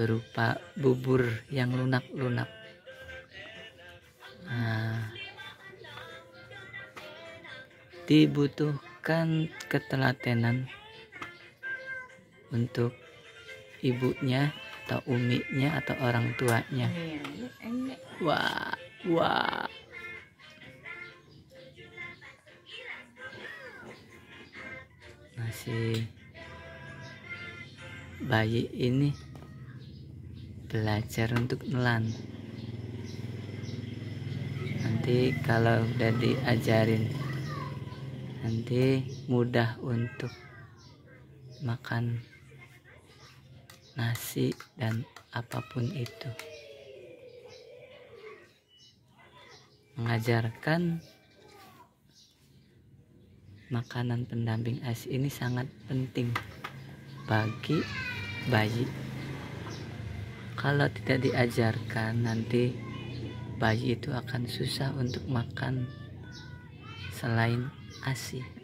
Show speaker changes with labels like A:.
A: berupa bubur yang lunak-lunak. Nah, dibutuhkan ketelatenan untuk ibunya atau uminya atau orang tuanya. Wah, wah. Masih bayi ini belajar untuk nelan. Nanti kalau udah diajarin nanti mudah untuk makan nasi dan apa pun itu. Mengajarkan makanan pendamping ASI ini sangat penting bagi bayi kalau tidak diajarkan nanti bayi itu akan susah untuk makan selain ASI